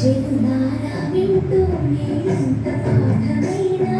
చెరునారా వింటూ నేనంత పాఠమైనా